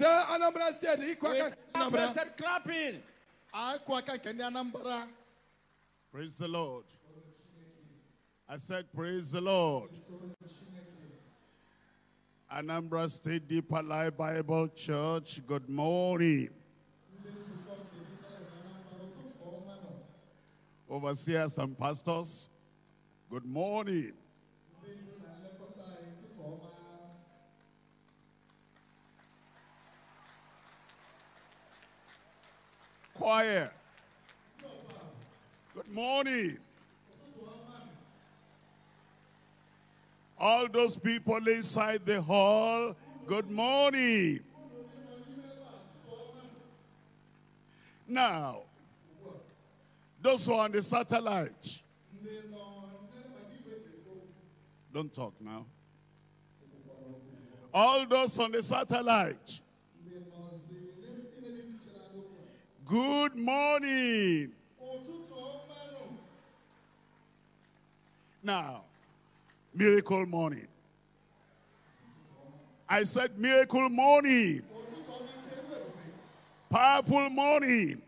The Anambra State, ịkụ Anambra. said clapping. akụ aka nke Anambra Praise the Lord. I said, Praise the Lord. Anambra State Deeper Life Bible Church, good morning. Overseers and pastors, good morning. Choir, good morning. All those people inside the hall, good morning. Now, those who are on the satellite, don't talk now. All those on the satellite, good morning. Now, miracle morning. I said miracle morning. Powerful morning.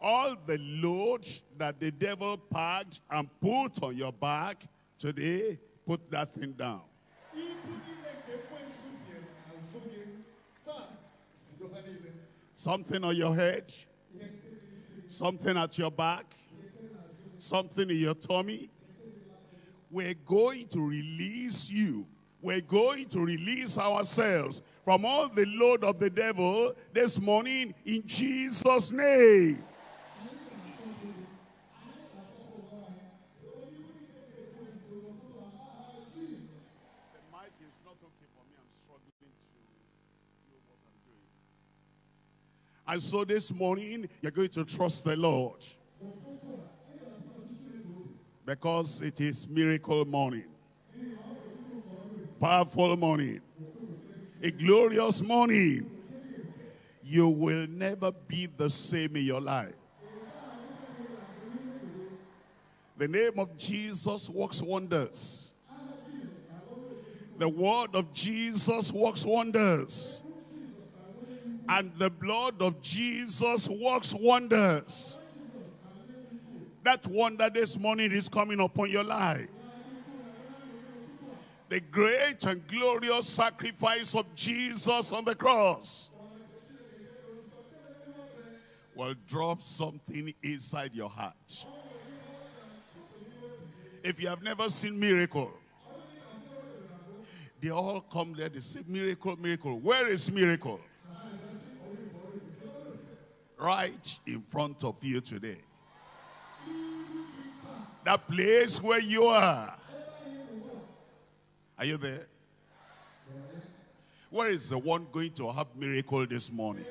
All the load that the devil packed and put on your back today, put that thing down. Something on your head, something at your back, something in your tummy. We're going to release you. We're going to release ourselves from all the load of the devil this morning in Jesus' name. The mic is not okay for me. I'm struggling to do what I'm doing. And so this morning, you're going to trust the Lord. Because it is miracle morning. Powerful morning. A glorious morning. You will never be the same in your life. The name of Jesus works wonders. The word of Jesus works wonders. And the blood of Jesus works wonders. That wonder this morning is coming upon your life. The great and glorious sacrifice of Jesus on the cross will drop something inside your heart. If you have never seen miracle, they all come there, they say, miracle, miracle. Where is miracle? Right in front of you today. That place where you are. Are you there? Where is the one going to have miracle this morning?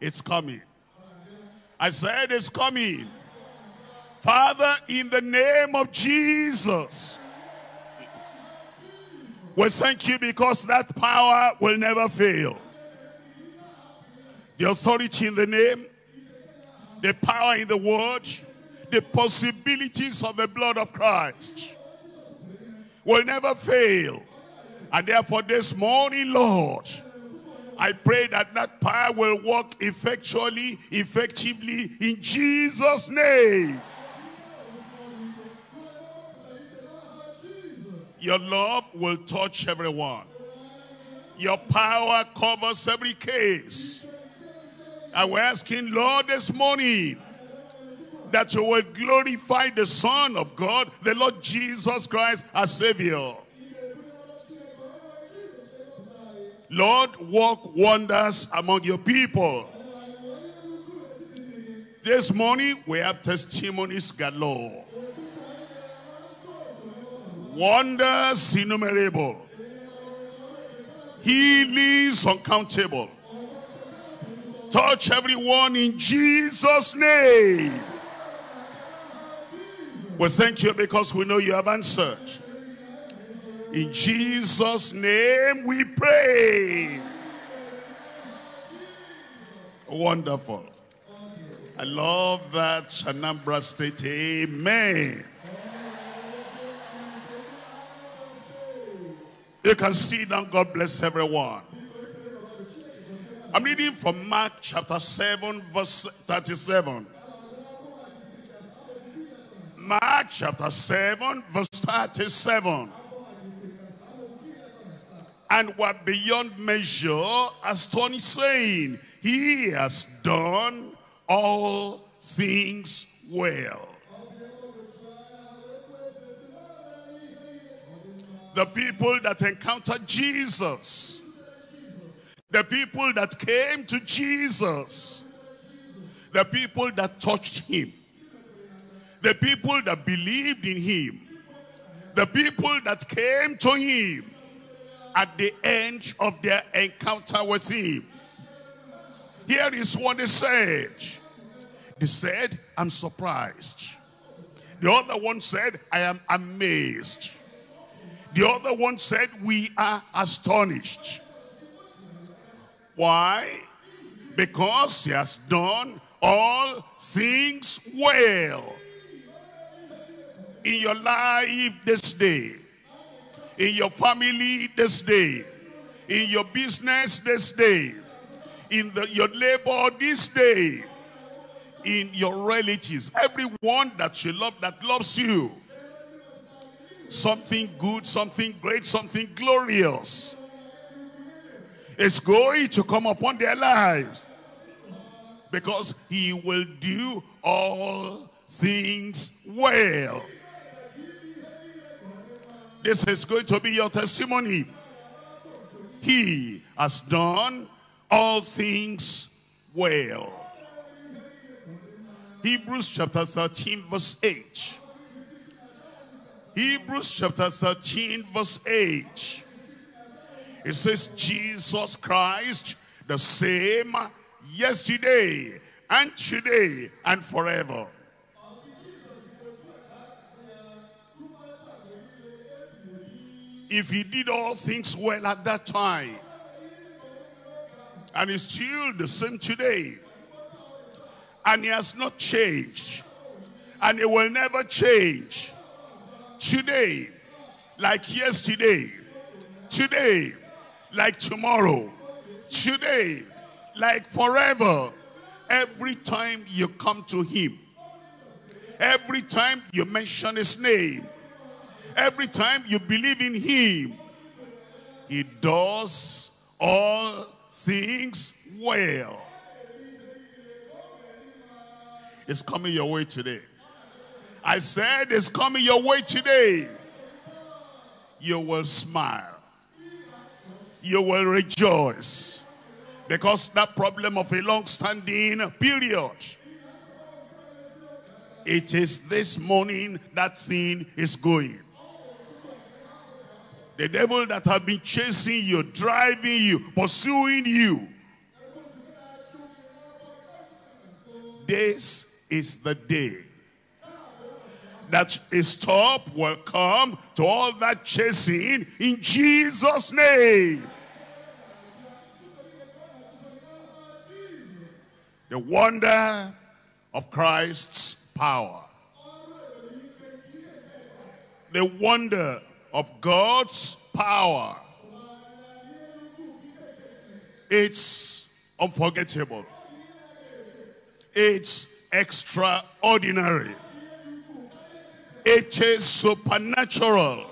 It's coming. I said it's coming. Father, in the name of Jesus, we thank you because that power will never fail. The authority in the name, the power in the word, the possibilities of the blood of Christ will never fail. And therefore this morning, Lord, I pray that that power will work effectually, effectively in Jesus' name. Your love will touch everyone. Your power covers every case. And we're asking, Lord, this morning, that you will glorify the Son of God, the Lord Jesus Christ, our Savior. Lord, work wonders among your people. This morning, we have testimonies galore. Wonders innumerable. Healings uncountable. Touch everyone in Jesus' name. We thank you because we know you have answered. In Jesus' name we pray. Wonderful. I love that Anambra State. Amen. You can see down. God bless everyone. I'm reading from Mark chapter 7, verse 37. Mark chapter 7, verse 37. And were beyond measure astonished, saying, He has done all things well. The people that encountered Jesus, the people that came to Jesus, the people that touched him, the people that believed in him, the people that came to him at the end of their encounter with him. Here is what they said. They said, I'm surprised. The other one said, I am amazed. The other one said, we are astonished. Why? Because he has done all things well in your life this day, in your family this day, in your business this day, in the, your labor this day, in your relatives, everyone that you love that loves you. Something good, something great, something glorious is going to come upon their lives because he will do all things well. This is going to be your testimony. He has done all things well. Hebrews chapter 13 verse 8. Hebrews chapter 13 verse 8. It says Jesus Christ the same yesterday and today and forever. If he did all things well at that time, and is still the same today, and he has not changed, and he will never change, today, like yesterday, today, like tomorrow, today, like forever, every time you come to him, every time you mention his name, Every time you believe in him, he does all things well. It's coming your way today. I said it's coming your way today. You will smile. You will rejoice. Because that problem of a long-standing period, it is this morning that thing is going. The devil that have been chasing you, driving you, pursuing you. This is the day that a stop will come to all that chasing in Jesus' name. The wonder of Christ's power. The wonder of God's power. It's unforgettable. It's extraordinary. It is supernatural.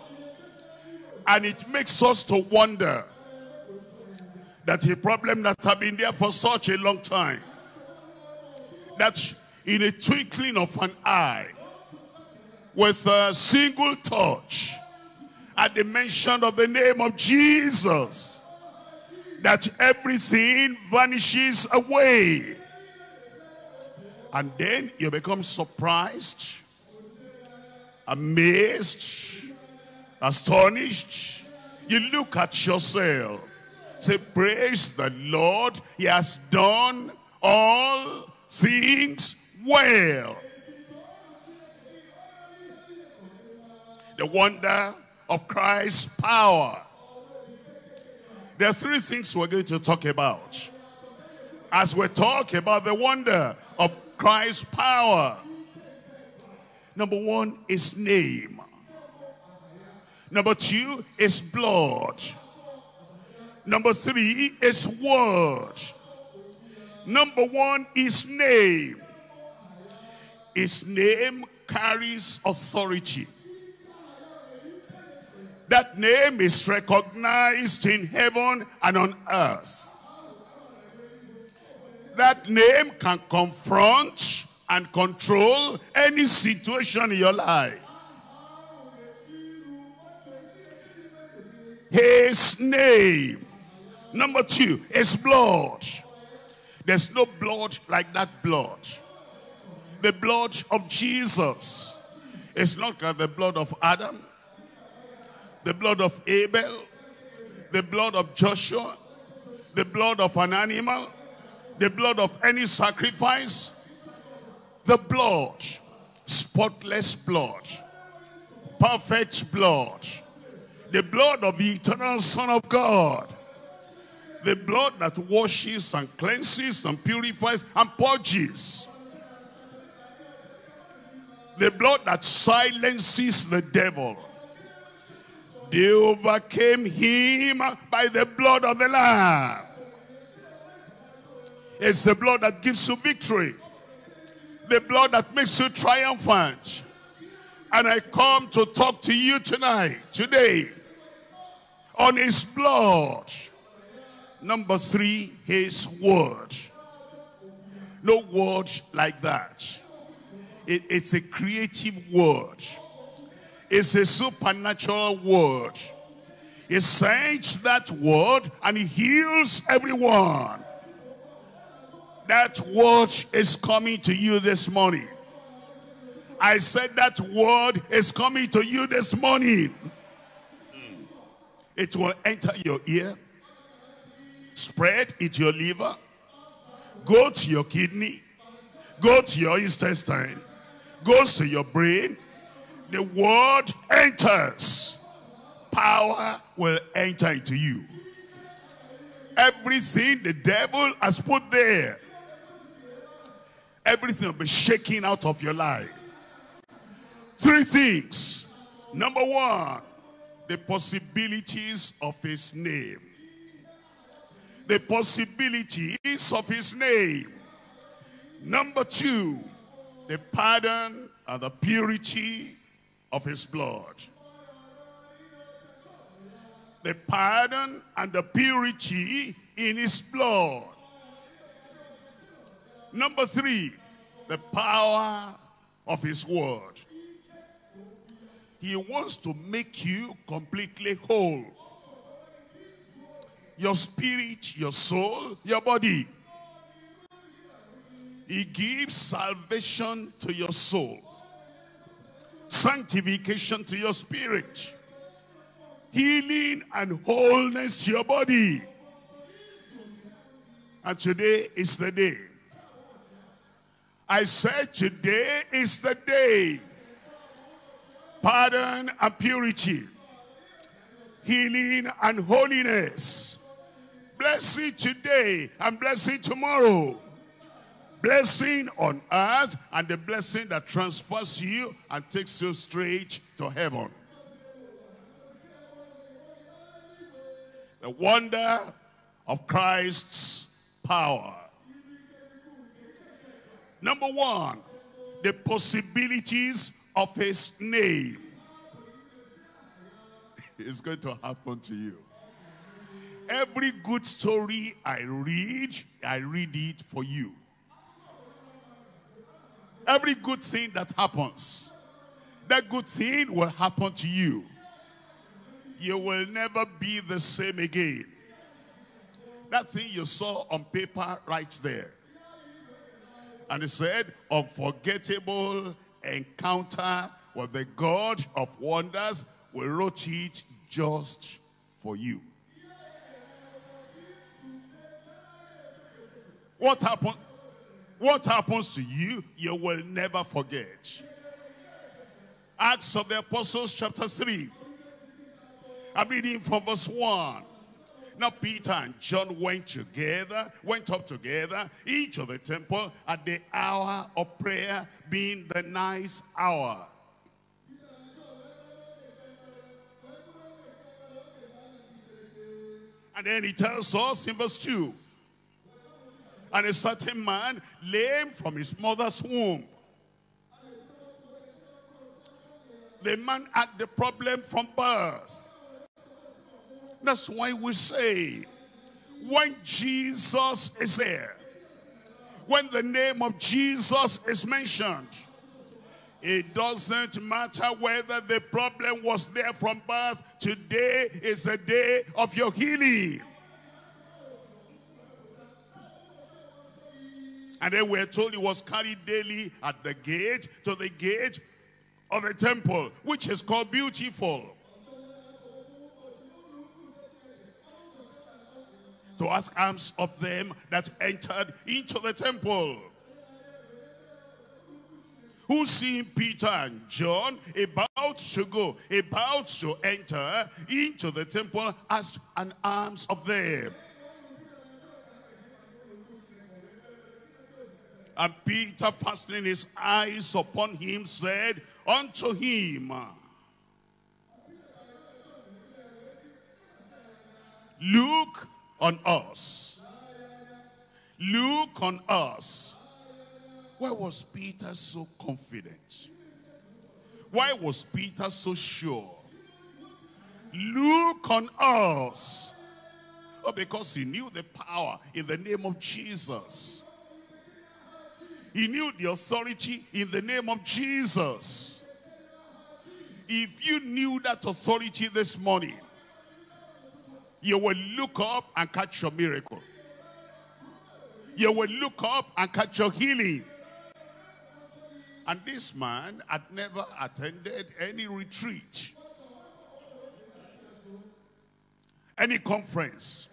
And it makes us to wonder that a problem that has been there for such a long time, that in a twinkling of an eye, with a single touch, at the mention of the name of Jesus that everything vanishes away. And then you become surprised, amazed, astonished. You look at yourself. Say, praise the Lord. He has done all things well. The wonder of Christ's power. There are three things we're going to talk about. As we talk about the wonder of Christ's power. Number one is name. Number two is blood. Number three is word. Number one is name. His name carries authority. That name is recognized in heaven and on earth. That name can confront and control any situation in your life. His name. Number two, his blood. There's no blood like that blood. The blood of Jesus. is not like the blood of Adam, the blood of Abel, the blood of Joshua, the blood of an animal, the blood of any sacrifice. The blood, spotless blood, perfect blood, the blood of the eternal Son of God. The blood that washes and cleanses and purifies and purges. The blood that silences the devil. They overcame him by the blood of the Lamb. It's the blood that gives you victory. The blood that makes you triumphant. And I come to talk to you tonight, today, on his blood. Number three, his word. No word like that. It, it's a creative word. It's a supernatural word. He sends that word and he heals everyone. That word is coming to you this morning. I said that word is coming to you this morning. It will enter your ear, spread into your liver, go to your kidney, go to your intestine, goes to your brain. The word enters. Power will enter into you. Everything the devil has put there, everything will be shaken out of your life. Three things. Number one, the possibilities of his name. The possibilities of his name. Number two, the pardon and the purity of his blood. The pardon and the purity in his blood. Number three, the power of his word. He wants to make you completely whole. Your spirit, your soul, your body. He gives salvation to your soul. Sanctification to your spirit. Healing and wholeness to your body. And today is the day. I said today is the day pardon and purity, healing and holiness. Blessing today and blessing tomorrow. Blessing on earth and the blessing that transfers you and takes you straight to heaven. The wonder of Christ's power. Number one, the possibilities of his name is going to happen to you. Every good story I read, I read it for you. Every good thing that happens, that good thing will happen to you. You will never be the same again. That thing you saw on paper right there. And he said, unforgettable encounter with the God of wonders. We wrote it just for you. What happened? What happens to you, you will never forget. Acts of the Apostles, chapter 3. I'm reading from verse 1. Now Peter and John went together, went up together, each of the temple at the hour of prayer, being the nice hour. And then he tells us in verse 2 and a certain man lame from his mother's womb. The man had the problem from birth. That's why we say, when Jesus is there, when the name of Jesus is mentioned, it doesn't matter whether the problem was there from birth. Today is a day of your healing. And then we're told he was carried daily at the gate to the gate of the temple, which is called beautiful. To ask alms of them that entered into the temple. Who seeing Peter and John about to go, about to enter into the temple, asked an alms of them. And Peter, fastening his eyes upon him, said unto him, Look on us. Look on us. Why was Peter so confident? Why was Peter so sure? Look on us. Oh, because he knew the power in the name of Jesus. He knew the authority in the name of Jesus. If you knew that authority this morning, you will look up and catch your miracle. You will look up and catch your healing. And this man had never attended any retreat, any conference,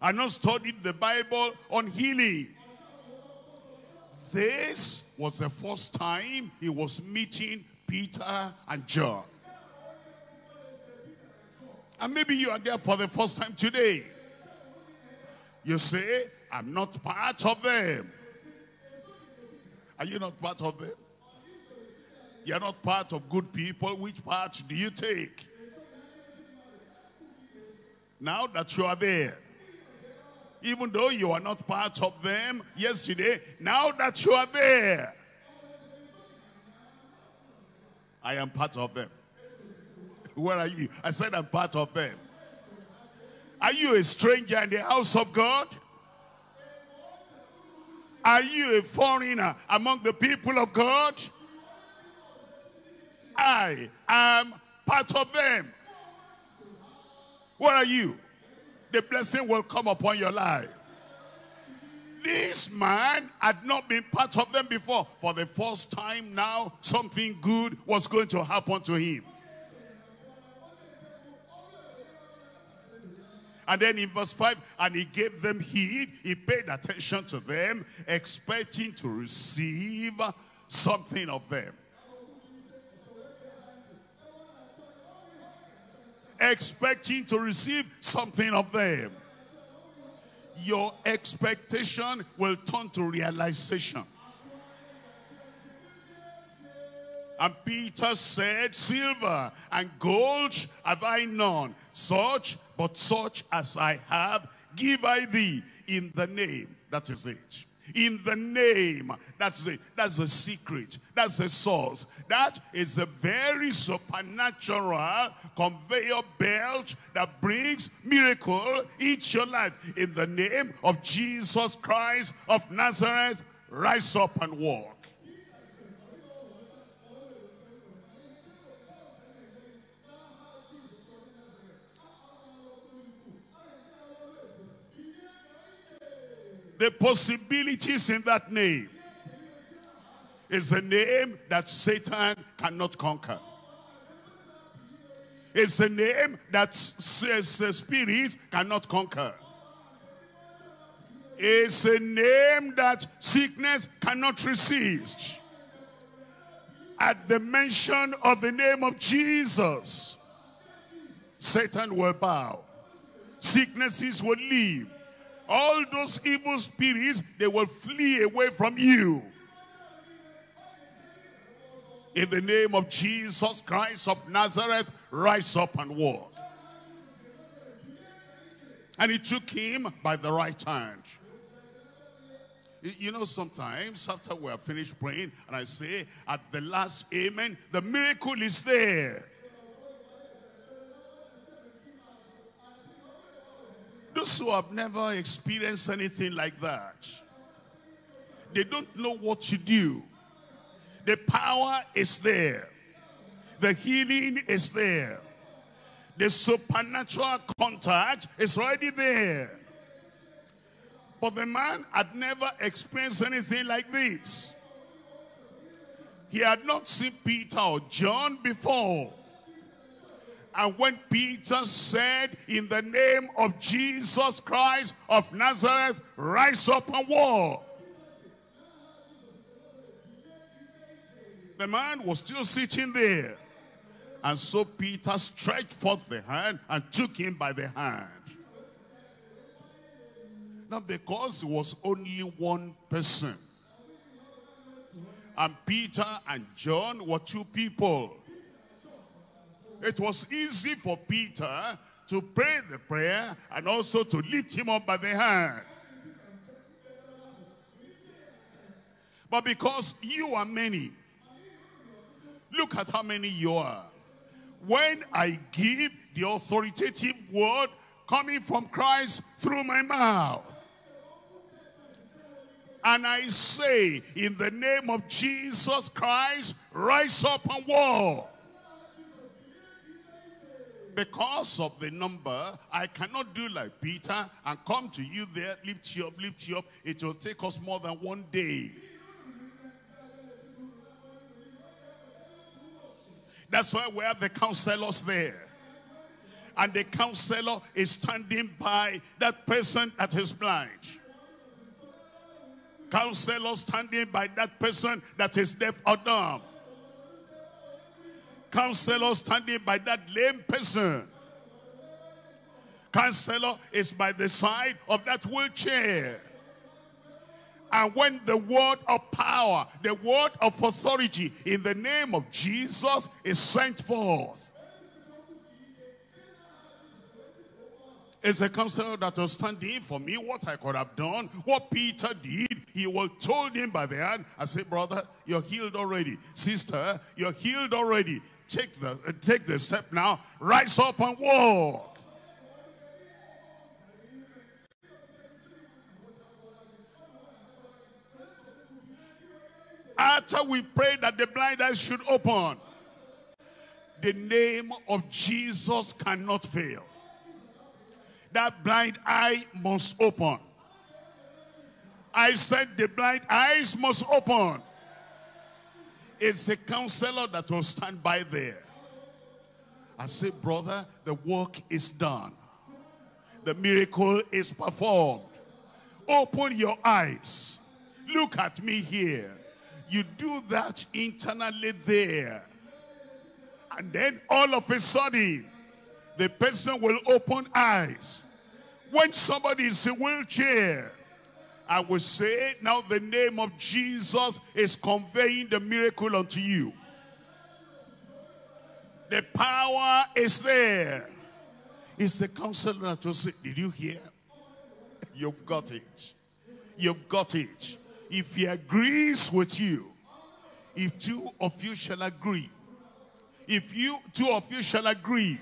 and not studied the Bible on healing. This was the first time he was meeting Peter and John. And maybe you are there for the first time today. You say, I'm not part of them. Are you not part of them? You're not part of good people. Which part do you take? Now that you are there, even though you are not part of them yesterday, now that you are there, I am part of them. Where are you? I said I'm part of them. Are you a stranger in the house of God? Are you a foreigner among the people of God? I am part of them. Where are you? The blessing will come upon your life. This man had not been part of them before. For the first time now, something good was going to happen to him. And then in verse 5, and he gave them heed, he paid attention to them, expecting to receive something of them. Expecting to receive something of them. Your expectation will turn to realization. And Peter said, Silver and gold have I none, such but such as I have, give I thee in the name. That is it. In the name. That's it. That's the secret. That's the source. That is a very supernatural conveyor belt that brings miracle into your life. In the name of Jesus Christ of Nazareth, rise up and walk. The possibilities in that name is a name that Satan cannot conquer. It's a name that spirit cannot conquer. It's a name that sickness cannot resist. At the mention of the name of Jesus, Satan will bow. Sicknesses will leave all those evil spirits, they will flee away from you. In the name of Jesus Christ of Nazareth, rise up and walk. And he took him by the right hand. You know, sometimes after we have finished praying, and I say, at the last amen, the miracle is there. Those who have never experienced anything like that, they don't know what to do. The power is there. The healing is there. The supernatural contact is already there. But the man had never experienced anything like this. He had not seen Peter or John before. And when Peter said, in the name of Jesus Christ of Nazareth, rise up and walk. The man was still sitting there. And so Peter stretched forth the hand and took him by the hand. Now because it was only one person. And Peter and John were two people. It was easy for Peter to pray the prayer and also to lift him up by the hand. But because you are many, look at how many you are. When I give the authoritative word coming from Christ through my mouth, and I say, in the name of Jesus Christ, rise up and walk. Because of the number, I cannot do like Peter and come to you there, lift you up, lift you up. It will take us more than one day. That's why we have the counselors there. And the counselor is standing by that person that is blind counselor standing by that person that is deaf or dumb. Counselor standing by that lame person. Counselor is by the side of that wheelchair. And when the word of power, the word of authority in the name of Jesus is sent forth, It's a counselor that was standing for me what I could have done, what Peter did. He was told him by the hand, I said, brother, you're healed already. Sister, you're healed already. Take the, uh, take the step now. Rise up and walk. After we prayed that the blind eyes should open, the name of Jesus cannot fail that blind eye must open. I said the blind eyes must open. It's a counselor that will stand by there. I say, brother, the work is done. The miracle is performed. Open your eyes. Look at me here. You do that internally there. And then all of a sudden, the person will open eyes. When somebody is in a wheelchair, I will say, now the name of Jesus is conveying the miracle unto you. The power is there. It's the counselor to say, did you hear? You've got it. You've got it. If he agrees with you, if two of you shall agree, if you two of you shall agree,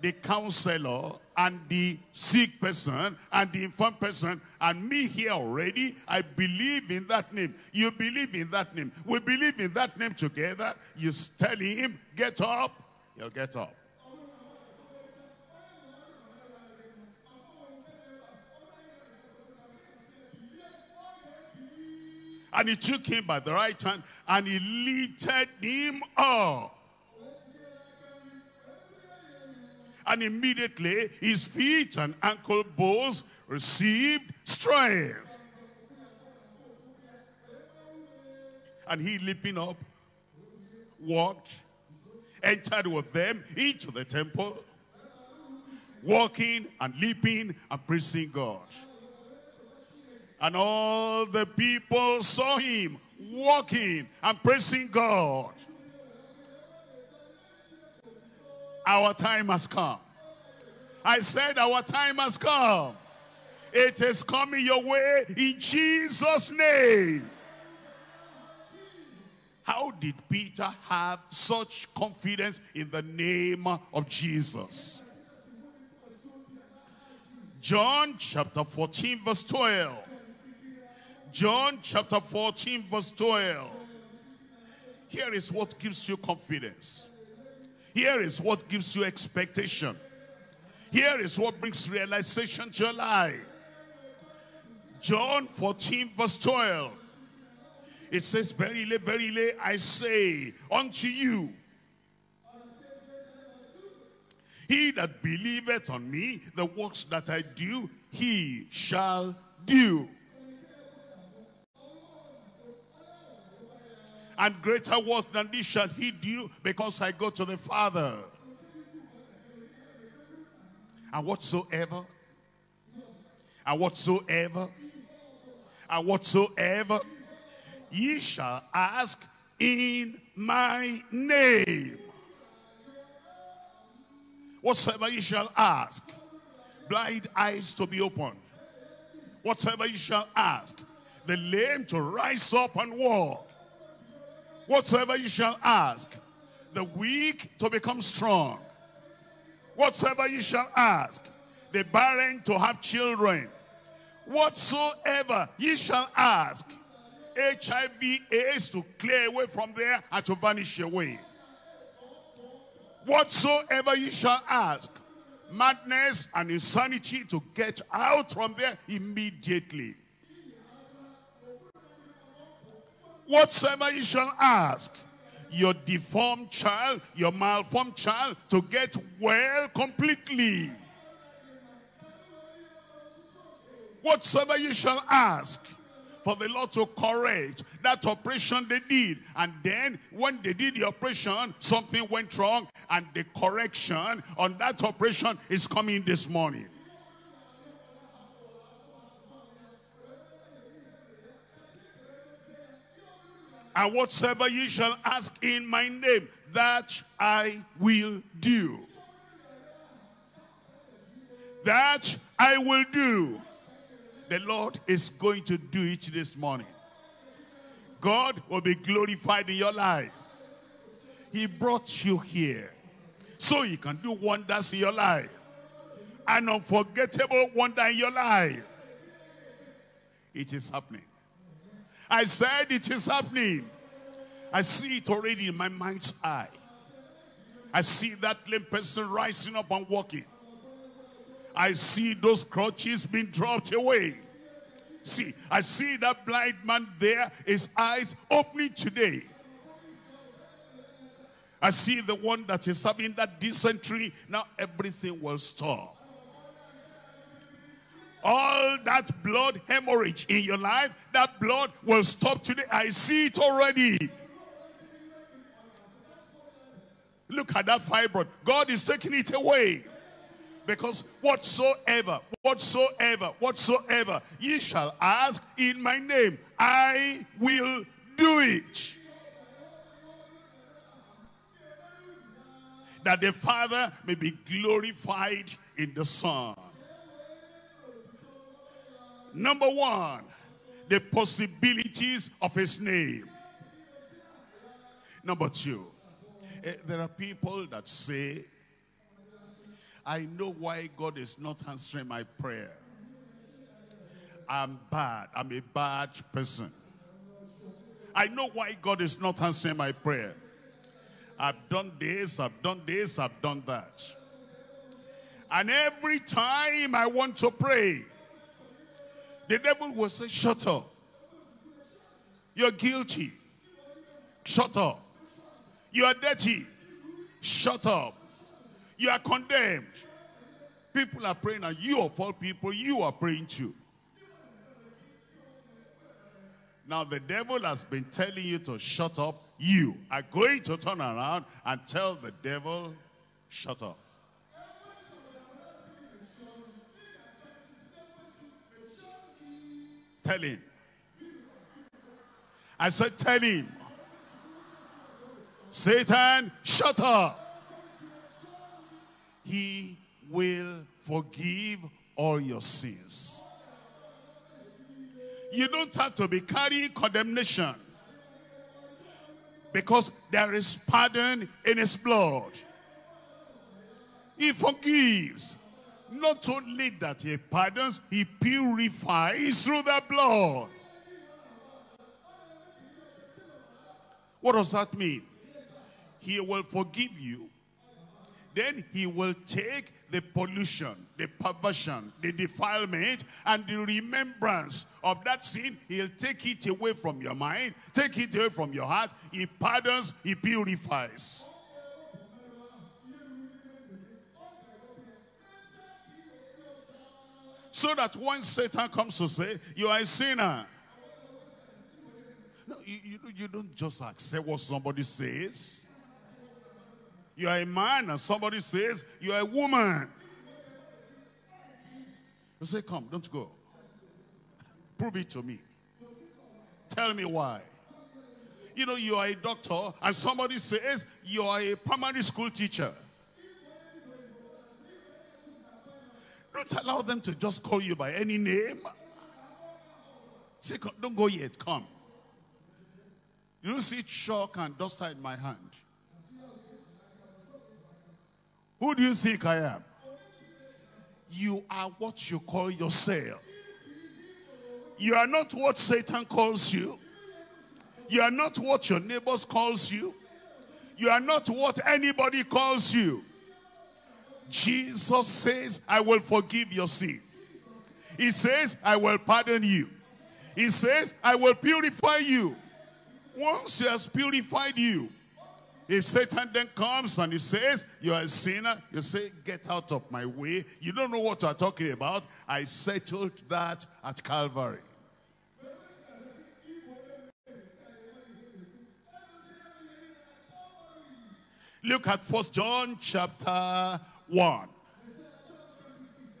the counselor and the sick person and the infirm person and me here already, I believe in that name. You believe in that name. We believe in that name together. You tell him, get up, he'll get up. And he took him by the right hand and he lifted him up. And immediately his feet and ankle bones received strength. And he leaping up, walked, entered with them into the temple, walking and leaping and praising God. And all the people saw him walking and praising God. Our time has come. I said our time has come. It is coming your way in Jesus' name. How did Peter have such confidence in the name of Jesus? John chapter 14 verse 12. John chapter 14 verse 12. Here is what gives you confidence. Here is what gives you expectation. Here is what brings realization to your life. John 14 verse 12. It says, Verily, verily, I say unto you, He that believeth on me, the works that I do, he shall do. And greater work than this shall he do, because I go to the Father. And whatsoever, and whatsoever, and whatsoever ye shall ask in my name. Whatsoever ye shall ask, blind eyes to be opened. Whatsoever ye shall ask, the lame to rise up and walk. Whatsoever you shall ask, the weak to become strong. Whatsoever you shall ask, the barren to have children. Whatsoever ye shall ask, HIV AIDS to clear away from there and to vanish away. Whatsoever you shall ask, madness and insanity to get out from there immediately. Whatsoever you shall ask, your deformed child, your malformed child to get well completely. Whatsoever you shall ask, for the Lord to correct that operation they did. And then when they did the operation, something went wrong and the correction on that operation is coming this morning. And whatsoever you shall ask in my name, that I will do. That I will do. The Lord is going to do it this morning. God will be glorified in your life. He brought you here so he can do wonders in your life. An unforgettable wonder in your life. It is happening. I said it is happening. I see it already in my mind's eye. I see that lame person rising up and walking. I see those crutches being dropped away. See, I see that blind man there, his eyes opening today. I see the one that is having that dysentery. Now everything will stop. All that blood hemorrhage in your life, that blood will stop today. I see it already. Look at that fibroid. God is taking it away. Because whatsoever, whatsoever, whatsoever ye shall ask in my name, I will do it. That the Father may be glorified in the Son. Number one, the possibilities of his name. Number two, eh, there are people that say I know why God is not answering my prayer. I'm bad. I'm a bad person. I know why God is not answering my prayer. I've done this, I've done this, I've done that. And every time I want to pray, the devil will say, shut up. You're guilty. Shut up. You are dirty. Shut up. You are condemned. People are praying and you of all people, you are praying too. Now the devil has been telling you to shut up. You are going to turn around and tell the devil, shut up. Tell him. I said, tell him. Satan, shut up he will forgive all your sins. You don't have to be carrying condemnation. Because there is pardon in his blood. He forgives. Not only that he pardons, he purifies through the blood. What does that mean? He will forgive you. Then he will take the pollution, the perversion, the defilement, and the remembrance of that sin. He'll take it away from your mind, take it away from your heart. He pardons, he purifies. So that when Satan comes to say, you are a sinner. No, you, you, you don't just accept what somebody says. You are a man and somebody says, you are a woman. You say, come, don't go. Prove it to me. Tell me why. You know, you are a doctor and somebody says, you are a primary school teacher. Don't allow them to just call you by any name. Say, don't go yet, come. You don't see chalk and duster in my hand. Who do you think I am? You are what you call yourself. You are not what Satan calls you. You are not what your neighbors calls you. You are not what anybody calls you. Jesus says, I will forgive your sin. He says, I will pardon you. He says, I will purify you. Once he has purified you, if Satan then comes and he says, you're a sinner, you say, get out of my way. You don't know what you're talking about. I settled that at Calvary. Look at First John chapter 1.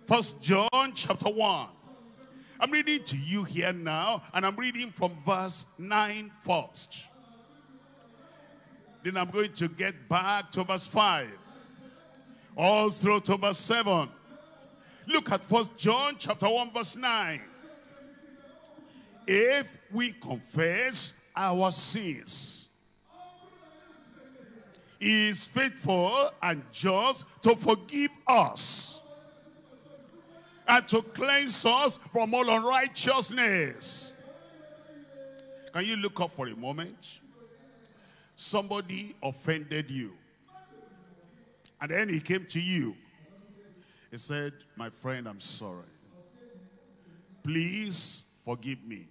First John chapter 1. I'm reading to you here now, and I'm reading from verse 9 first. Then I'm going to get back to verse 5. All through to verse 7. Look at First John chapter 1 verse 9. If we confess our sins, he is faithful and just to forgive us and to cleanse us from all unrighteousness. Can you look up for a moment? Somebody offended you. And then he came to you. He said, my friend, I'm sorry. Please forgive me.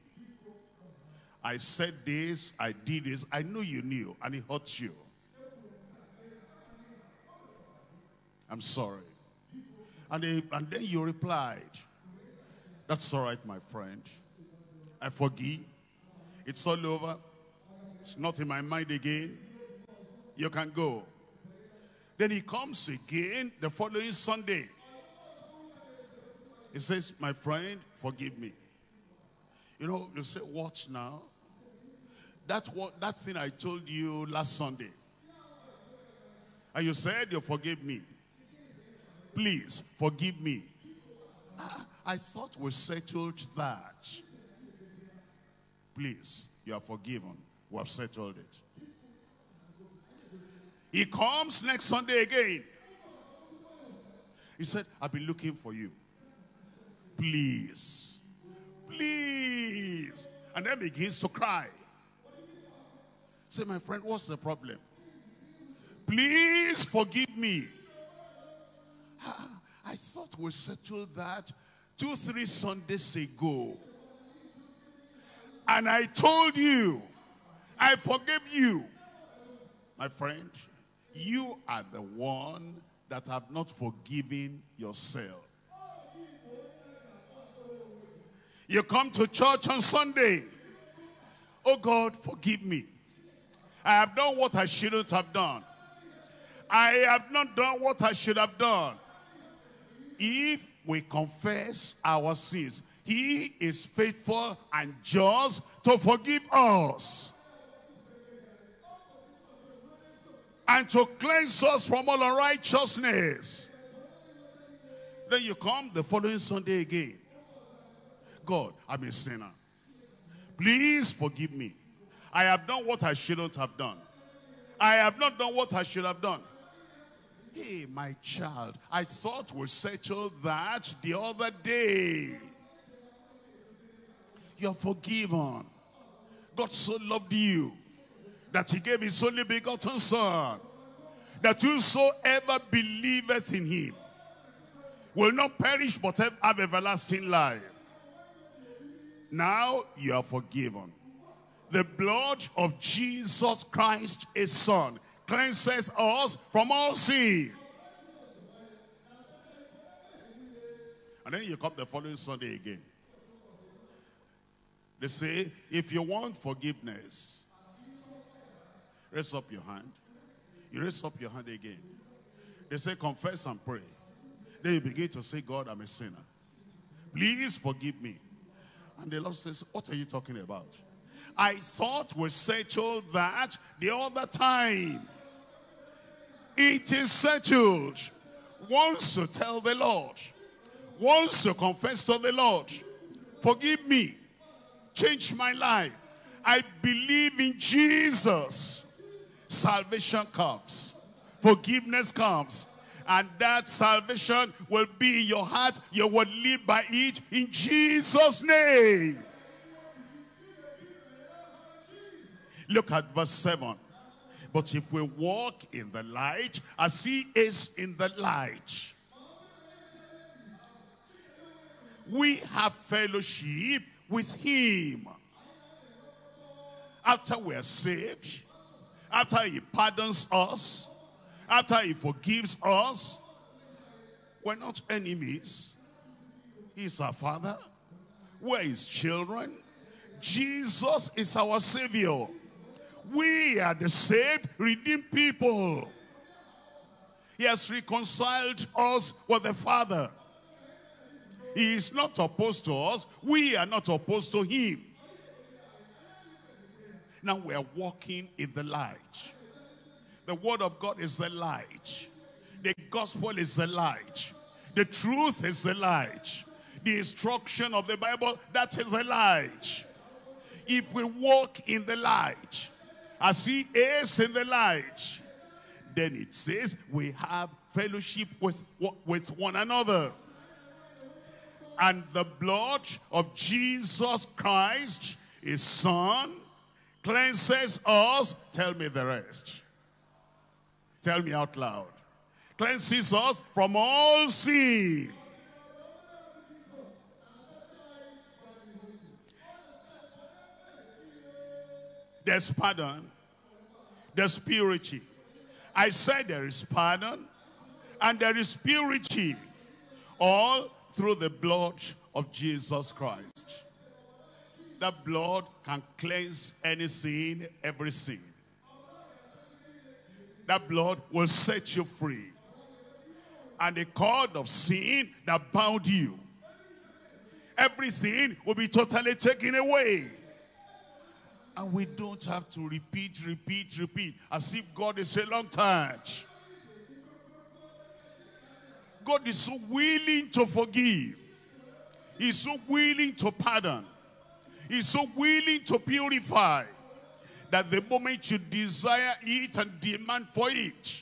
I said this, I did this. I know you knew, and it hurt you. I'm sorry. And, and then you replied, that's all right, my friend. I forgive. It's all over. It's not in my mind again. You can go. Then he comes again the following Sunday. He says, my friend, forgive me. You know, you say, watch now. That, what, that thing I told you last Sunday. And you said you forgive me. Please, forgive me. I, thought we settled that. Please, you are forgiven. We have settled it. He comes next Sunday again. He said, I've been looking for you. Please. Please. And then begins to cry. Say, my friend, what's the problem? Please forgive me. Thought we settled that two, three Sundays ago. And I told you I forgive you. My friend, you are the one that have not forgiven yourself. You come to church on Sunday. Oh God, forgive me. I have done what I shouldn't have done. I have not done what I should have done. If we confess our sins, he is faithful and just to forgive us and to cleanse us from all unrighteousness. Then you come the following Sunday again. God, I'm a sinner. Please forgive me. I have done what I shouldn't have done. I have not done what I should have done. Hey, my child, I thought we settled that the other day. You're forgiven. God so loved you that he gave his only begotten son that whosoever believeth in him will not perish but have everlasting life. Now you are forgiven. The blood of Jesus Christ, his son, cleanses us from all sin. And then you come the following Sunday again. They say, if you want forgiveness, raise up your hand. You raise up your hand again. They say, confess and pray. Then you begin to say, God, I'm a sinner. Please forgive me. And the Lord says, what are you talking about? I thought we settled that the other time. It is settled. Once to tell the Lord, once to confess to the Lord, forgive me, change my life. I believe in Jesus. Salvation comes, forgiveness comes, and that salvation will be in your heart. You will live by it in Jesus' name. Look at verse 7. But if we walk in the light, as he is in the light, we have fellowship with him. After we are saved, after he pardons us, after he forgives us, we're not enemies. He's our father. We're his children. Jesus is our savior. We are the saved, redeemed people. He has reconciled us with the Father. He is not opposed to us. We are not opposed to him. Now we are walking in the light. The word of God is the light. The gospel is the light. The truth is the light. The instruction of the Bible, that is the light. If we walk in the light, as he is in the light, then it says we have fellowship with, with one another. And the blood of Jesus Christ, his son, cleanses us. Tell me the rest. Tell me out loud. Cleanses us from all sin. There's pardon. There's purity. I said there is pardon and there is purity. All through the blood of Jesus Christ. That blood can cleanse any sin, every sin. That blood will set you free. And the cord of sin that bound you, everything will be totally taken away. And we don't have to repeat, repeat, repeat, as if God is a long time. God is so willing to forgive. He's so willing to pardon. He's so willing to purify that the moment you desire it and demand for it,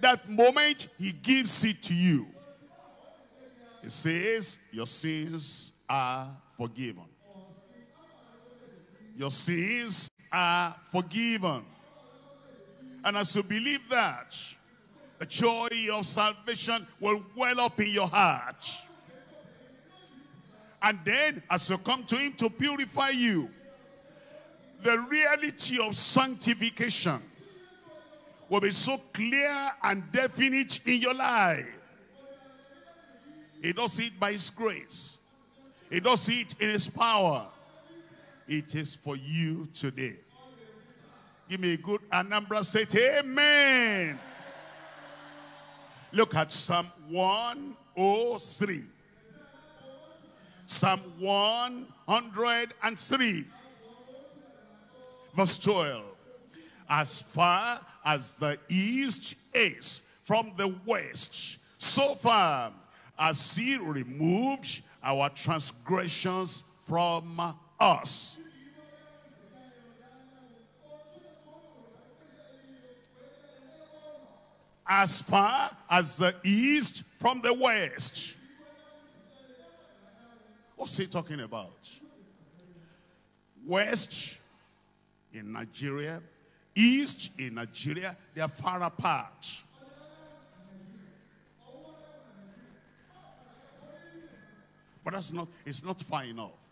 that moment he gives it to you. He says, your sins are forgiven. Your sins are forgiven. And as you believe that, the joy of salvation will well up in your heart. And then, as you come to him to purify you, the reality of sanctification will be so clear and definite in your life. He does it by his grace. He does it in his power. It is for you today. Give me a good Anambra State. Amen. Look at Psalm 103. Psalm 103. Verse 12. As far as the east is from the west, so far as he removed our transgressions from us. As far as the east from the west. What's he talking about? West in Nigeria, east in Nigeria, they are far apart. But that's not, it's not far enough.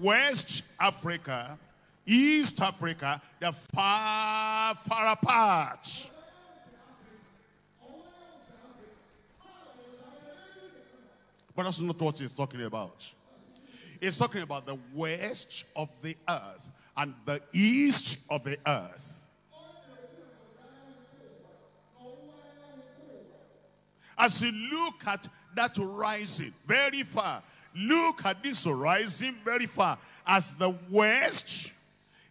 West Africa, East Africa, they're far, far apart. But that's not what he's talking about. He's talking about the west of the earth and the east of the earth. As you look at that horizon very far, look at this horizon very far, as the west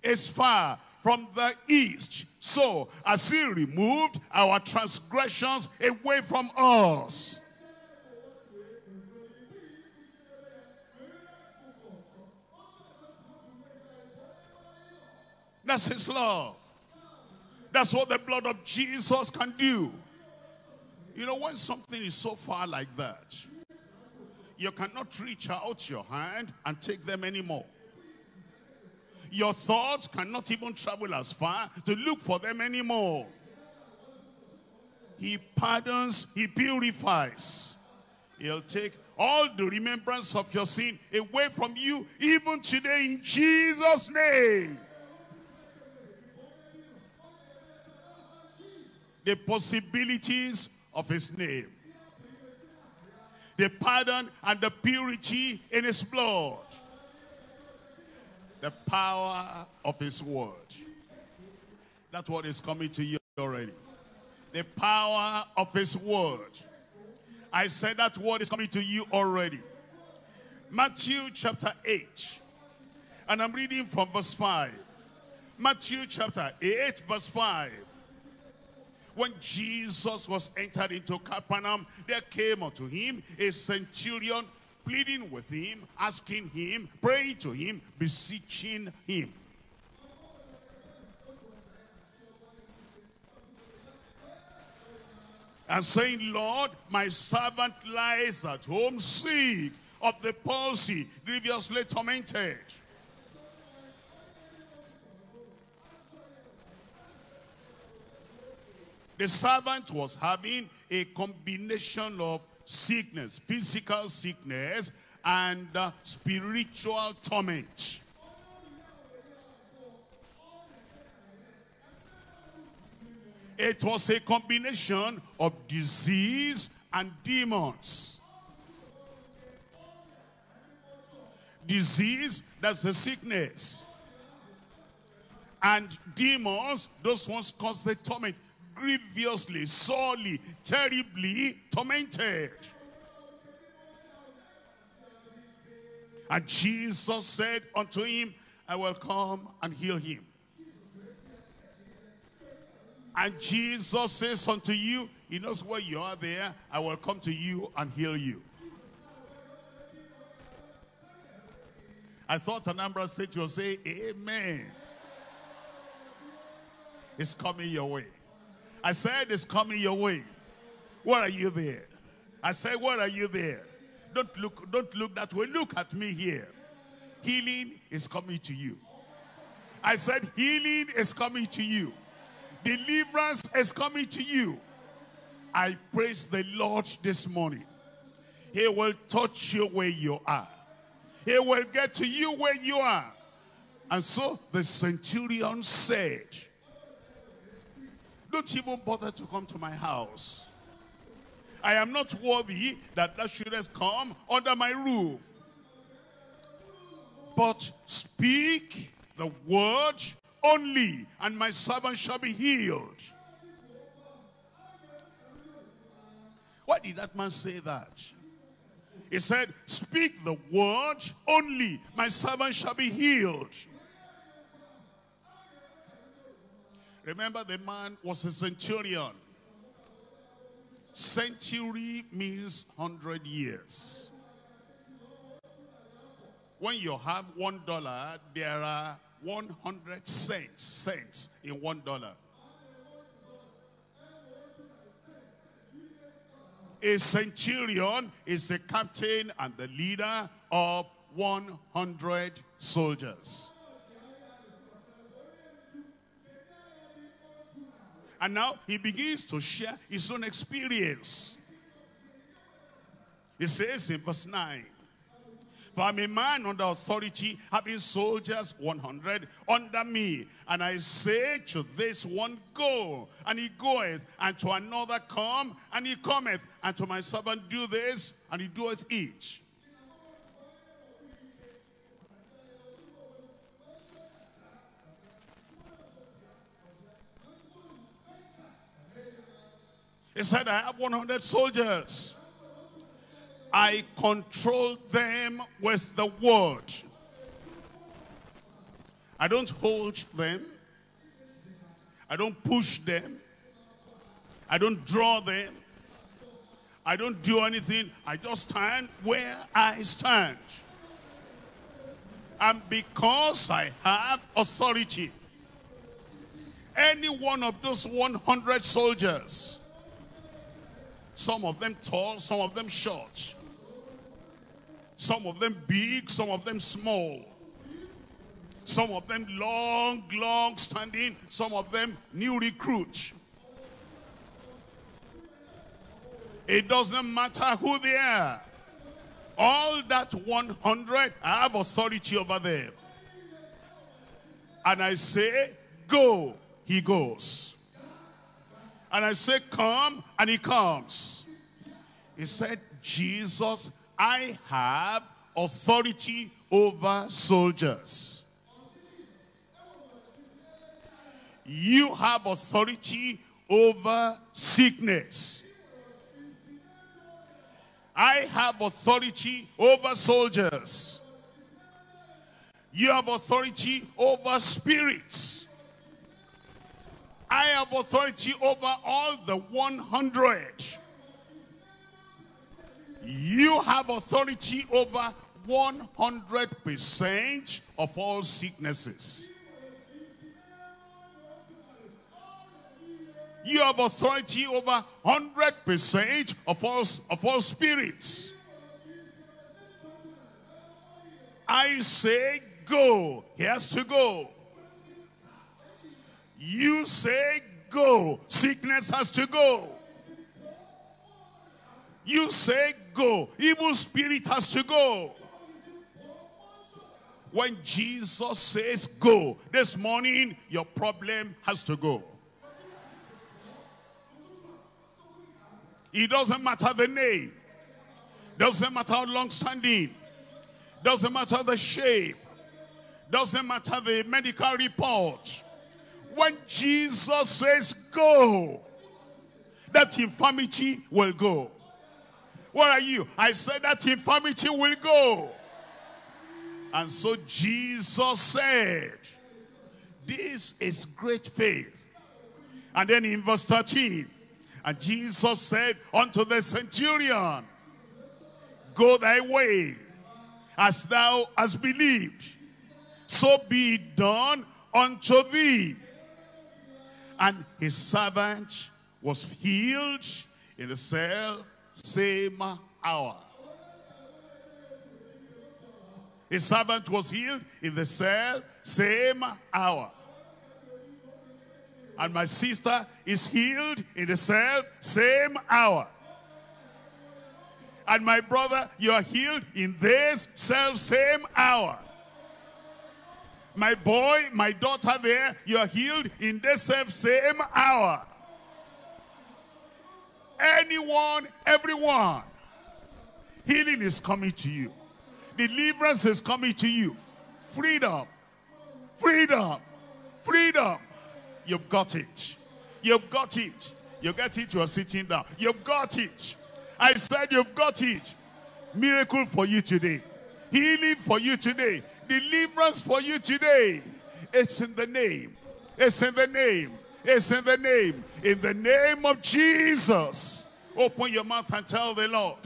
is far from the east. So, as he removed our transgressions away from us. That's his love. That's what the blood of Jesus can do. You know, when something is so far like that, you cannot reach out your hand and take them anymore. Your thoughts cannot even travel as far to look for them anymore. He pardons, he purifies. He'll take all the remembrance of your sin away from you, even today in Jesus' name. The possibilities of his name. The pardon and the purity in his blood. The power of his word. That's what is coming to you already. The power of his word. I said that word is coming to you already. Matthew chapter 8. And I'm reading from verse 5. Matthew chapter 8 verse 5. When Jesus was entered into Capernaum, there came unto him a centurion pleading with him, asking him, praying to him, beseeching him. And saying, Lord, my servant lies at home sick of the palsy, grievously tormented. The servant was having a combination of sickness, physical sickness, and uh, spiritual torment. It was a combination of disease and demons. Disease, that's a sickness. And demons, those ones cause the torment grievously, sorely, terribly tormented. And Jesus said unto him, I will come and heal him. And Jesus says unto you, he knows where you are there, I will come to you and heal you. I thought Anambra State will say, Amen. It's coming your way. I said it's coming your way. What are you there? I said, what are you there? Don't look, don't look that way. Look at me here. Healing is coming to you. I said, healing is coming to you. Deliverance is coming to you. I praise the Lord this morning. He will touch you where you are. He will get to you where you are. And so the centurion said, don't even bother to come to my house. I am not worthy that thou shouldest come under my roof. But speak the word only, and my servant shall be healed. Why did that man say that? He said, speak the word only, my servant shall be healed. Remember the man was a centurion. Century means 100 years. When you have one dollar, there are 100 cents, cents in one dollar. A centurion is the captain and the leader of 100 soldiers. And now he begins to share his own experience. He says in verse 9, For I'm a man under authority, having soldiers 100 under me. And I say to this one, Go, and he goeth, and to another, Come, and he cometh, and to my servant, Do this, and he doeth each. He said, I have 100 soldiers. I control them with the word. I don't hold them. I don't push them. I don't draw them. I don't do anything. I just stand where I stand. And because I have authority, any one of those 100 soldiers some of them tall, some of them short. Some of them big, some of them small. Some of them long, long standing. Some of them new recruits. It doesn't matter who they are. All that 100, I have authority over them. And I say, go, he goes. And I say, come, and he comes. He said, Jesus, I have authority over soldiers. You have authority over sickness. I have authority over soldiers. You have authority over spirits. I have authority over all the 100. You have authority over 100% of all sicknesses. You have authority over 100% of all, of all spirits. I say go. He has to go. You say go. Sickness has to go. You say go. Evil spirit has to go. When Jesus says go, this morning your problem has to go. It doesn't matter the name. Doesn't matter how long standing. Doesn't matter the shape. Doesn't matter the medical report. When Jesus says go, that infirmity will go. Where are you? I said that infirmity will go. And so Jesus said, this is great faith. And then in verse 13, and Jesus said unto the centurion, Go thy way, as thou hast believed, so be it done unto thee. And his servant was healed in the cell same hour. His servant was healed in the cell same hour. And my sister is healed in the cell same hour. And my brother, you are healed in this self same hour. My boy, my daughter there, you are healed in the same hour. Anyone, everyone, healing is coming to you. Deliverance is coming to you. Freedom, freedom, freedom. You've got it. You've got it. You get it, you are sitting down. You've got it. I said you've got it. Miracle for you today. Healing for you today deliverance for you today. It's in the name. It's in the name. It's in the name. In the name of Jesus. Open your mouth and tell the Lord.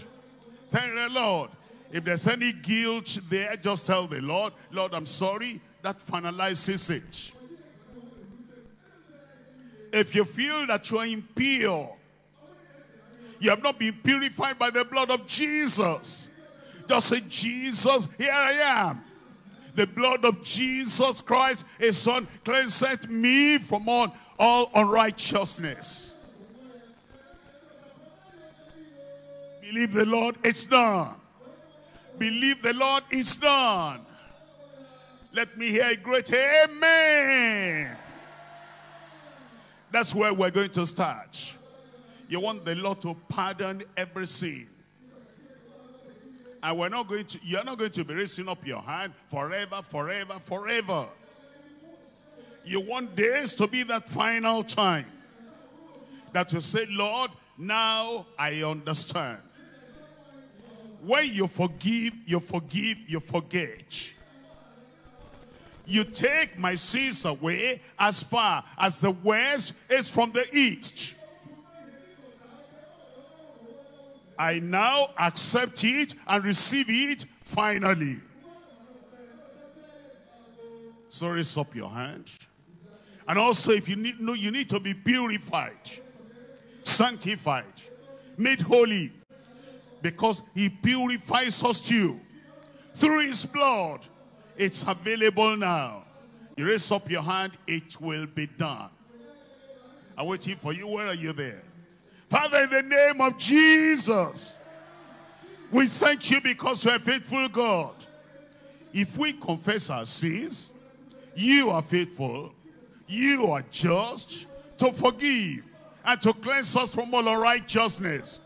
Tell the Lord. If there's any guilt there, just tell the Lord, Lord, I'm sorry. That finalizes it. If you feel that you're impure, you have not been purified by the blood of Jesus. Just say, Jesus, here I am. The blood of Jesus Christ, his son, cleanseth me from all, all unrighteousness. Believe the Lord, it's done. Believe the Lord, it's done. Let me hear a great amen. That's where we're going to start. You want the Lord to pardon every sin. And we're not going to, you're not going to be raising up your hand forever, forever, forever. You want this to be that final time. That you say, Lord, now I understand. When you forgive, you forgive, you forget. You take my sins away as far as the west is from the east. I now accept it and receive it finally. So raise up your hand. And also if you need, no, you need to be purified, sanctified, made holy, because he purifies us too. Through his blood, it's available now. You raise up your hand, it will be done. I'm waiting for you. Where are you there? Father, in the name of Jesus, we thank you because you're a faithful God. If we confess our sins, you are faithful, you are just to forgive and to cleanse us from all unrighteousness.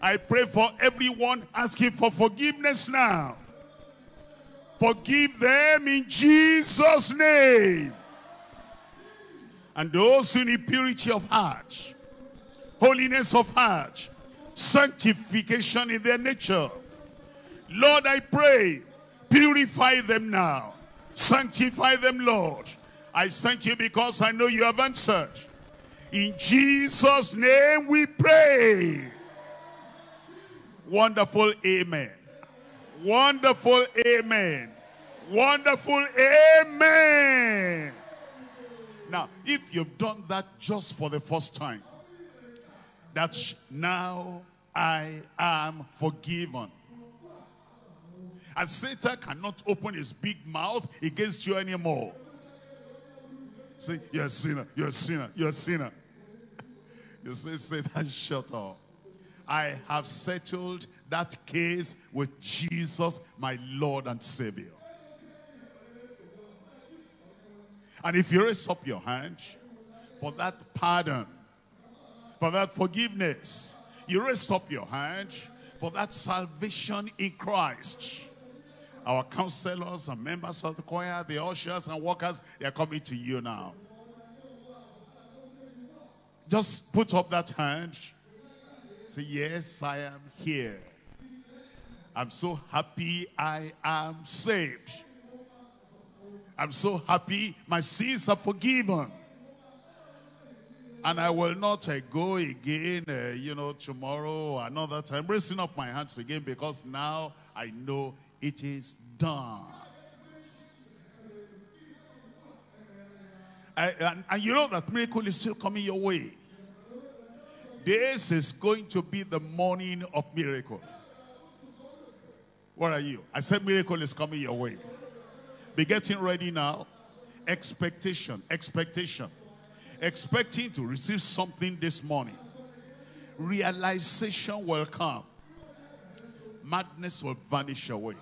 I pray for everyone asking for forgiveness now. Forgive them in Jesus' name. And those in purity of heart, holiness of heart, sanctification in their nature. Lord, I pray, purify them now. Sanctify them, Lord. I thank you because I know you have answered. In Jesus' name we pray. Wonderful amen. Wonderful amen. Wonderful amen. Now, if you've done that just for the first time, that now I am forgiven. And Satan cannot open his big mouth against you anymore. Say, you're a sinner, you're a sinner, you're a sinner. You say, Satan, shut up. I have settled that case with Jesus, my Lord and Savior. And if you raise up your hand for that pardon, for that forgiveness, you raise up your hand for that salvation in Christ. Our counselors and members of the choir, the ushers and workers, they are coming to you now. Just put up that hand Say, yes, I am here. I'm so happy I am saved. I'm so happy my sins are forgiven. And I will not uh, go again, uh, you know, tomorrow or another time, raising up my hands again because now I know it is done. I, and, and you know that miracle is still coming your way. This is going to be the morning of miracle. Where are you? I said miracle is coming your way. Be getting ready now. Expectation, expectation. Expecting to receive something this morning. Realization will come. Madness will vanish away.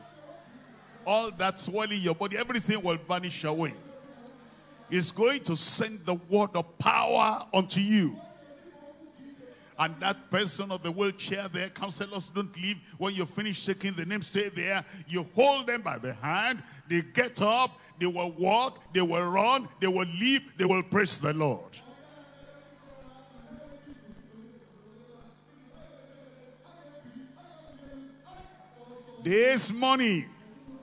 All that swelling your body, everything will vanish away. It's going to send the word of power unto you and that person of the wheelchair there, counselors don't leave. When you finish shaking the name, stay there. You hold them by the hand. They get up. They will walk. They will run. They will leap. They will praise the Lord. This money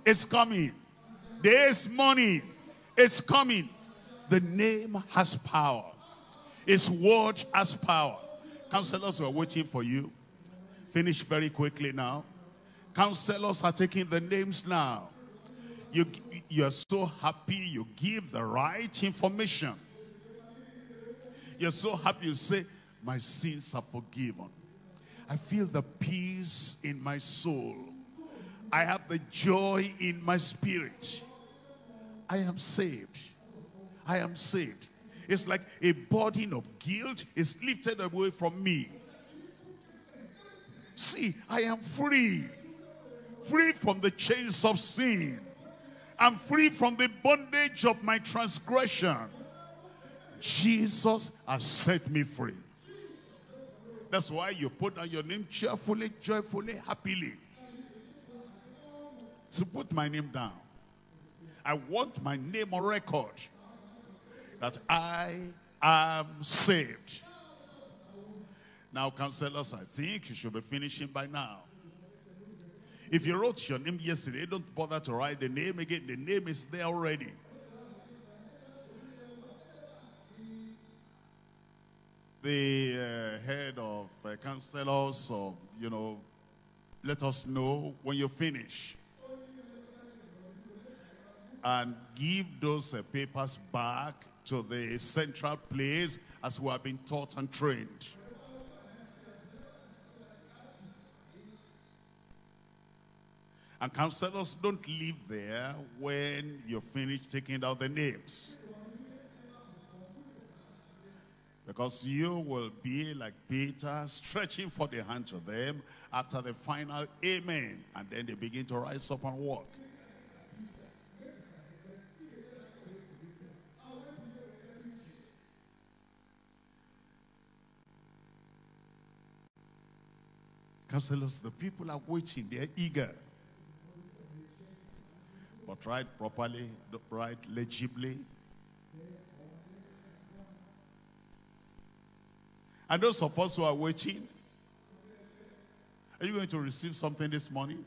is coming. This money is coming. The name has power. Its word has power. Counselors are waiting for you. Finish very quickly now. Counselors are taking the names now. You, you're so happy you give the right information. You're so happy you say, my sins are forgiven. I feel the peace in my soul. I have the joy in my spirit. I am saved. I am saved. It's like a burden of guilt is lifted away from me. See, I am free. Free from the chains of sin. I'm free from the bondage of my transgression. Jesus has set me free. That's why you put down your name cheerfully, joyfully, happily. So put my name down. I want my name on record that I am saved. Now, counselors, I think you should be finishing by now. If you wrote your name yesterday, don't bother to write the name again. The name is there already. The uh, head of uh, counselors, or, you know, let us know when you finish. And give those uh, papers back to the central place as we have been taught and trained. And counselors don't live there when you finish taking out the names. Because you will be like Peter, stretching for the hand to them after the final amen. And then they begin to rise up and walk. Counselors, the people are waiting. They're eager. But write properly, write legibly. And those of us who are waiting, are you going to receive something this morning?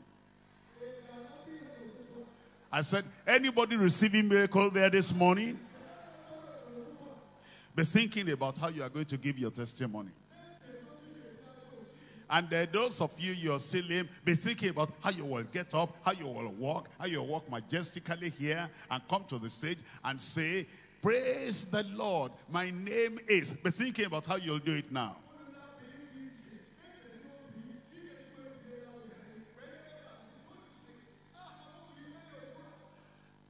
I said, anybody receiving miracle there this morning? Be thinking about how you are going to give your testimony. And those of you, you're still lame, be thinking about how you will get up, how you will walk, how you will walk majestically here and come to the stage and say, praise the Lord, my name is. Be thinking about how you'll do it now.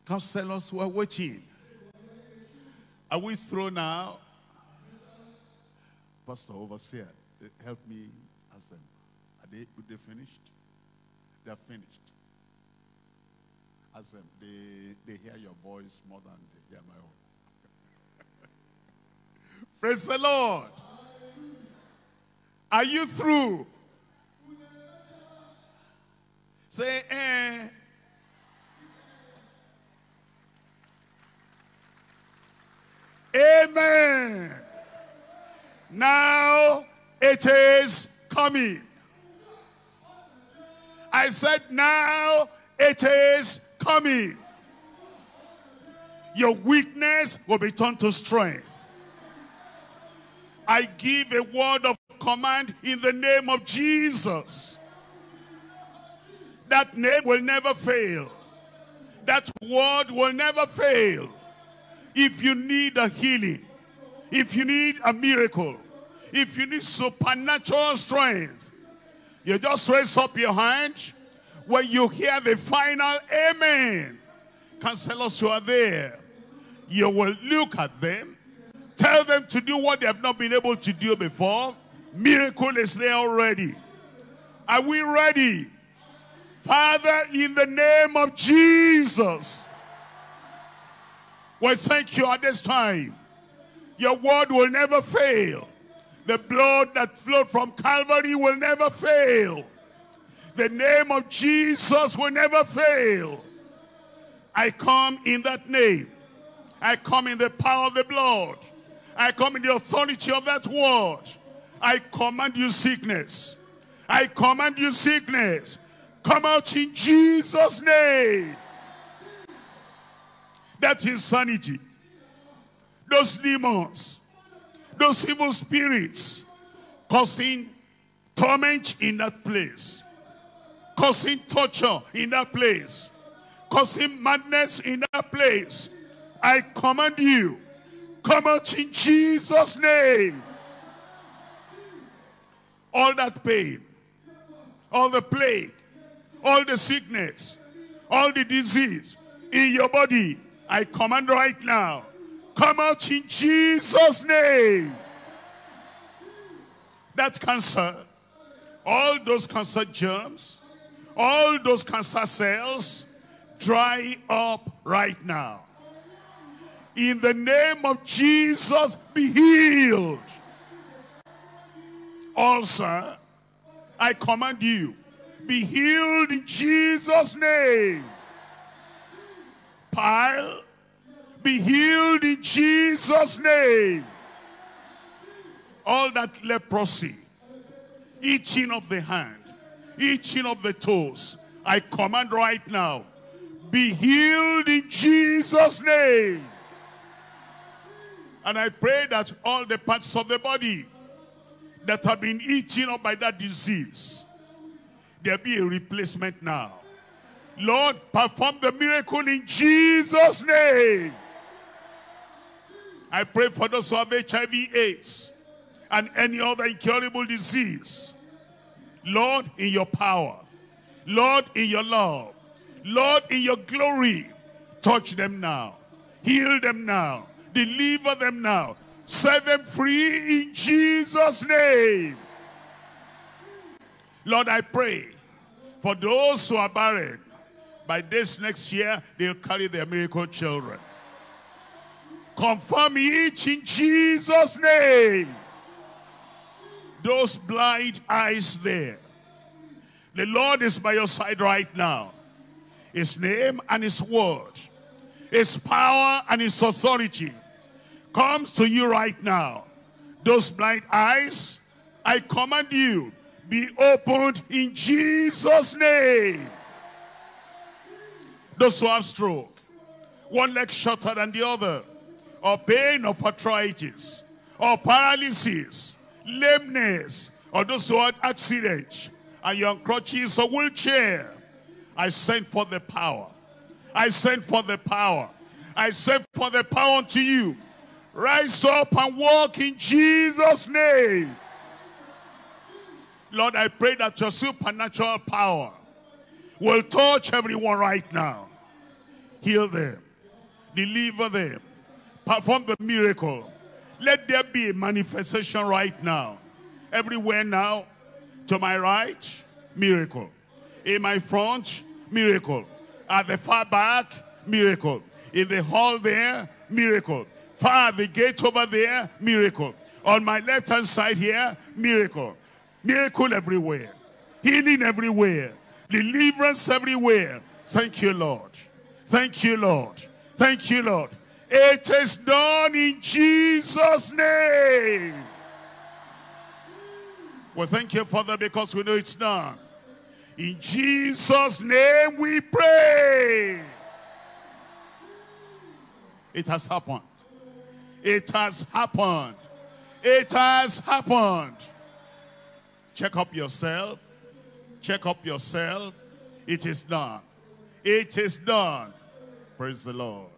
Counselors who are watching. Are we through now? Pastor Overseer, help me they, they finished? They're finished. As um, they, they hear your voice more than they hear my own. Praise the Lord. Are you through? Say, eh. Amen. Now it is coming. I said, now it is coming. Your weakness will be turned to strength. I give a word of command in the name of Jesus. That name will never fail. That word will never fail. If you need a healing, if you need a miracle, if you need supernatural strength, you just raise up your hand when you hear the final amen. Counselors who are there, you will look at them, tell them to do what they have not been able to do before. Miracle is there already. Are we ready? Father, in the name of Jesus, we thank you at this time. Your word will never fail. The blood that flowed from Calvary will never fail. The name of Jesus will never fail. I come in that name. I come in the power of the blood. I come in the authority of that word. I command you sickness. I command you sickness. Come out in Jesus' name. That's insanity. Those demons those evil spirits causing torment in that place, causing torture in that place, causing madness in that place. I command you, come out in Jesus' name. All that pain, all the plague, all the sickness, all the disease in your body, I command right now, come out in Jesus' name. That cancer, all those cancer germs, all those cancer cells, dry up right now. In the name of Jesus, be healed. Also, I command you, be healed in Jesus' name. Pile, be healed in Jesus' name. All that leprosy, itching of the hand, itching of the toes, I command right now, be healed in Jesus' name. And I pray that all the parts of the body that have been eaten up by that disease, there be a replacement now. Lord, perform the miracle in Jesus' name. I pray for those who have HIV AIDS and any other incurable disease. Lord, in your power. Lord, in your love. Lord, in your glory. Touch them now. Heal them now. Deliver them now. Set them free in Jesus' name. Lord, I pray for those who are barren. By this next year, they'll carry their miracle children. Confirm each in Jesus' name. Those blind eyes there. The Lord is by your side right now. His name and his word. His power and his authority comes to you right now. Those blind eyes, I command you, be opened in Jesus' name. Those who have stroke, one leg shorter than the other, or pain of arthritis, or paralysis, lameness, or those who had accident, and you're crutches or wheelchair, I send for the power. I send for the power. I send for the power unto you. Rise up and walk in Jesus' name. Lord, I pray that your supernatural power will touch everyone right now. Heal them. Deliver them. Perform the miracle. Let there be a manifestation right now. Everywhere now, to my right, miracle. In my front, miracle. At the far back, miracle. In the hall there, miracle. Far the gate over there, miracle. On my left hand side here, miracle. Miracle everywhere. Healing everywhere. Deliverance everywhere. Thank you, Lord. Thank you, Lord. Thank you, Lord. It is done in Jesus' name. Well, thank you, Father, because we know it's done. In Jesus' name we pray. It has happened. It has happened. It has happened. Check up yourself. Check up yourself. It is done. It is done. Praise the Lord.